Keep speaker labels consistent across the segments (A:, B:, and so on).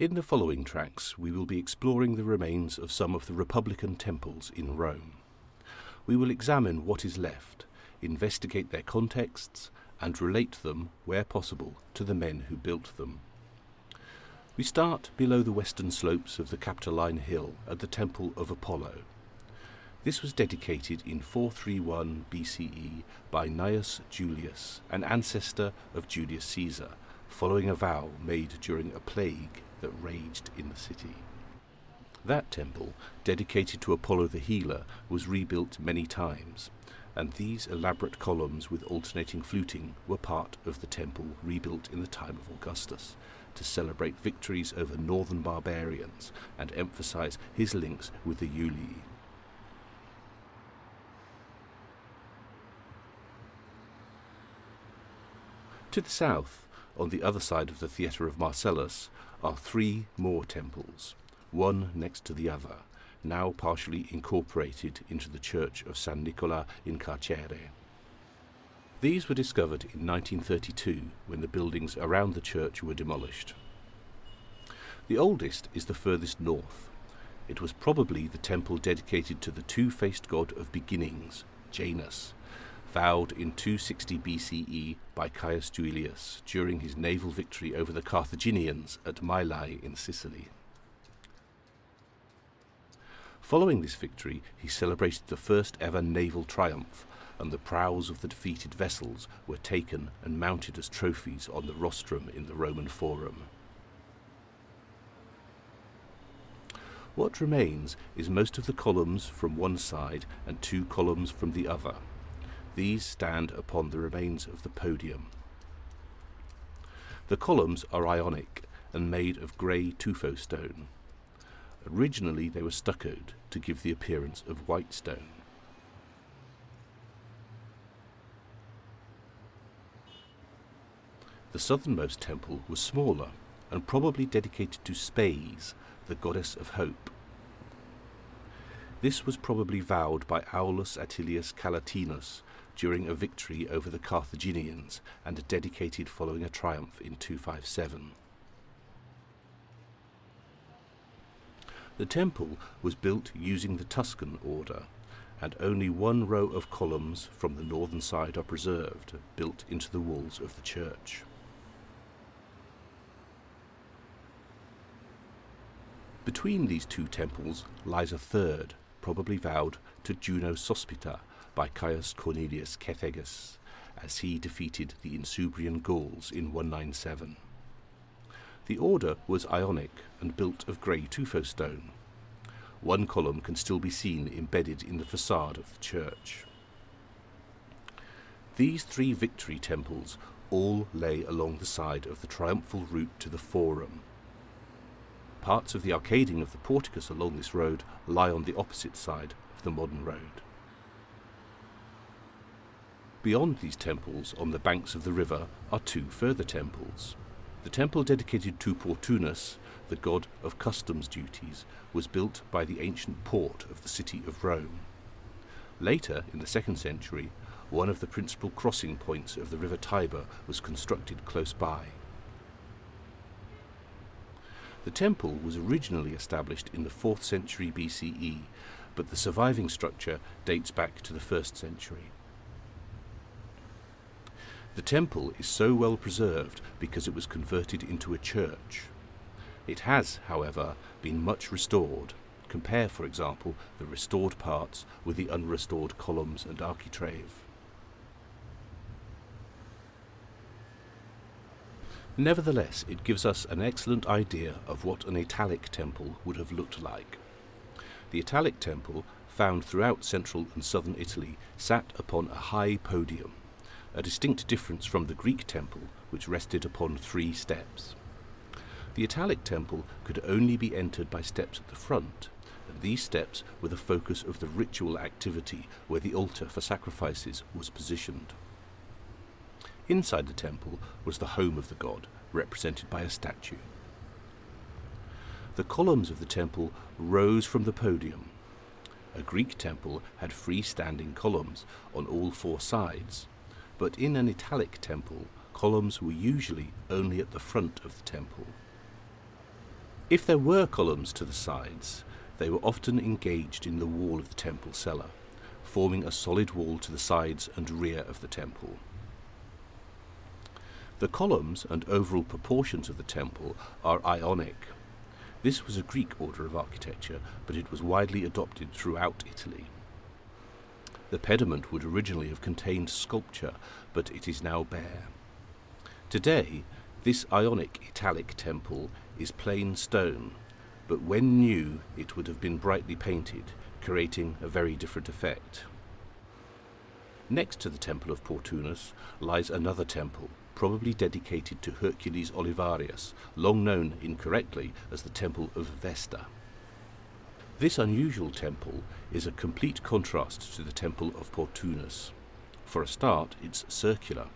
A: In the following tracks, we will be exploring the remains of some of the Republican temples in Rome. We will examine what is left, investigate their contexts, and relate them, where possible, to the men who built them. We start below the western slopes of the Capitoline Hill at the Temple of Apollo. This was dedicated in 431 BCE by Gnaeus Julius, an ancestor of Julius Caesar, following a vow made during a plague that raged in the city. That temple, dedicated to Apollo the Healer, was rebuilt many times, and these elaborate columns with alternating fluting were part of the temple rebuilt in the time of Augustus to celebrate victories over northern barbarians and emphasize his links with the Julii. To the south, on the other side of the Theatre of Marcellus, are three more temples, one next to the other, now partially incorporated into the church of San Nicola in Carcere. These were discovered in 1932 when the buildings around the church were demolished. The oldest is the furthest north. It was probably the temple dedicated to the two-faced god of beginnings, Janus, vowed in 260 BCE by Caius Duilius during his naval victory over the Carthaginians at Mylae in Sicily. Following this victory, he celebrated the first ever naval triumph, and the prows of the defeated vessels were taken and mounted as trophies on the rostrum in the Roman Forum. What remains is most of the columns from one side and two columns from the other. These stand upon the remains of the podium. The columns are ionic and made of grey tufo stone. Originally they were stuccoed to give the appearance of white stone. The southernmost temple was smaller and probably dedicated to Spes, the goddess of hope. This was probably vowed by Aulus Atilius Calatinus during a victory over the Carthaginians and dedicated following a triumph in 257. The temple was built using the Tuscan order, and only one row of columns from the northern side are preserved, built into the walls of the church. Between these two temples lies a third, probably vowed to Juno Sospita by Caius Cornelius Cethegus, as he defeated the Insubrian Gauls in 197. The order was Ionic and built of grey tufo stone. One column can still be seen embedded in the facade of the church. These three victory temples all lay along the side of the triumphal route to the Forum. Parts of the arcading of the porticus along this road lie on the opposite side of the modern road. Beyond these temples, on the banks of the river, are two further temples. The temple dedicated to Portunus, the god of customs duties, was built by the ancient port of the city of Rome. Later, in the second century, one of the principal crossing points of the river Tiber was constructed close by. The temple was originally established in the 4th century BCE, but the surviving structure dates back to the 1st century. The temple is so well preserved because it was converted into a church. It has, however, been much restored. Compare, for example, the restored parts with the unrestored columns and architrave. Nevertheless, it gives us an excellent idea of what an Italic temple would have looked like. The Italic temple, found throughout central and southern Italy, sat upon a high podium a distinct difference from the Greek temple, which rested upon three steps. The Italic temple could only be entered by steps at the front, and these steps were the focus of the ritual activity where the altar for sacrifices was positioned. Inside the temple was the home of the god, represented by a statue. The columns of the temple rose from the podium. A Greek temple had freestanding columns on all four sides, but in an Italic temple, columns were usually only at the front of the temple. If there were columns to the sides, they were often engaged in the wall of the temple cella, forming a solid wall to the sides and rear of the temple. The columns and overall proportions of the temple are Ionic. This was a Greek order of architecture, but it was widely adopted throughout Italy. The pediment would originally have contained sculpture, but it is now bare. Today, this Ionic Italic temple is plain stone, but when new it would have been brightly painted, creating a very different effect. Next to the temple of Portunus lies another temple, probably dedicated to Hercules Olivarius, long known incorrectly as the Temple of Vesta. This unusual temple is a complete contrast to the Temple of Portunus. For a start, it's circular.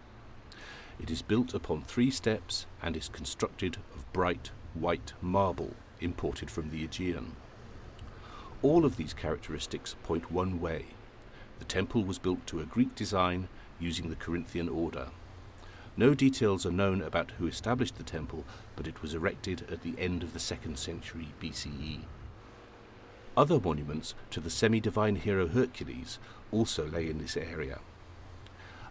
A: It is built upon three steps and is constructed of bright white marble imported from the Aegean. All of these characteristics point one way. The temple was built to a Greek design using the Corinthian order. No details are known about who established the temple, but it was erected at the end of the 2nd century BCE. Other monuments to the semi-divine hero Hercules also lay in this area.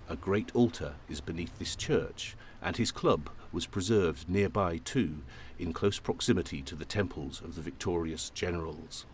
A: A great altar is beneath this church, and his club was preserved nearby too, in close proximity to the temples of the victorious generals.